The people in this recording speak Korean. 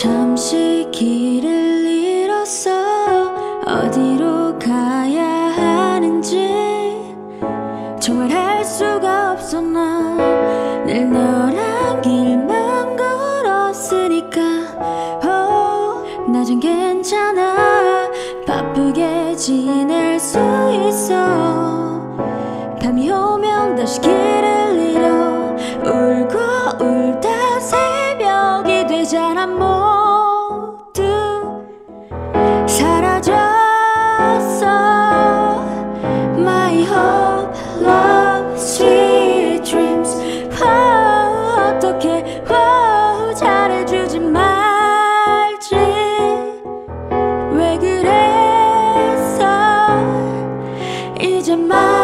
잠시 길을 잃었어 어디로 가야 하는지 정말 할 수가 없어 난늘 너랑 길만 걸었으니까. oh, 낮은 괜찮아. 바쁘게 지낼 수 있어. 밤이 오면 다시 길 난 모두 사라졌어 My hope, love, sweet dreams wow, 어떻게 wow, 잘해주지 말지 왜 그랬어 이제 말